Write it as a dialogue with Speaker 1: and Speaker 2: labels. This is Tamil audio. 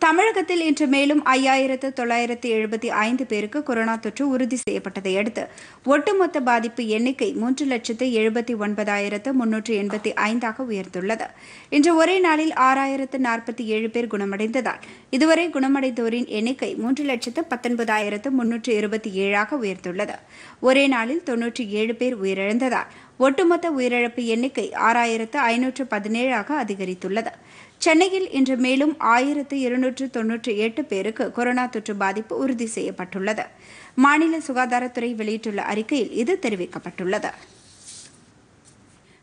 Speaker 1: தமிழகத்தில் இன்று மேலும் ஐயாயிரத்து தொள்ளாயிரத்து எழுபத்தி ஐந்து பேருக்கு கொரோனா தொற்று உறுதி செய்யப்பட்டதை அடுத்து ஒட்டுமொத்த பாதிப்பு எண்ணிக்கை மூன்று லட்சத்து எழுபத்தி ஒன்பதாயிரத்து முன்னூற்று எண்பத்தி ஐந்தாக உயர்ந்துள்ளது. இன்று ஒரே நாளில் ஆறாயிரத்து நாற்பத்தி ஏழு பேர் குணமடைந்ததால் இதுவரை குணமடைந்தோரின் எண்ணிக்கை மூன்று லட்சத்து பத்தொன்பதாயிரத்து முன்னூற்று இருபத்தி ஏழாக உயர்ந்துள்ளது. ஒரே நாளில் தொன்னூற்றி ஏழு பேர் உயிரிழந்ததால் ஒட்டுமொத்த உயிரிழப்பு எண்ணிக்கை ஆறாயிரத்து ஐநூற்று பதினேழாக அதிகரித்துள்ளது. சென்னையில் இன்று மேலும் ஆயிரத்து இருநூற்று தொன்னூற்றி எட்டு பேருக்கு கொரோனா தொற்று பாதிப்பு உறுதி செய்யப்பட்டுள்ளது. மாநில சுகாதாரத்துறை வெளியிட்டுள்ள அறிக்கையில் இது தெரிவிக்கப்பட்டுள்ளது.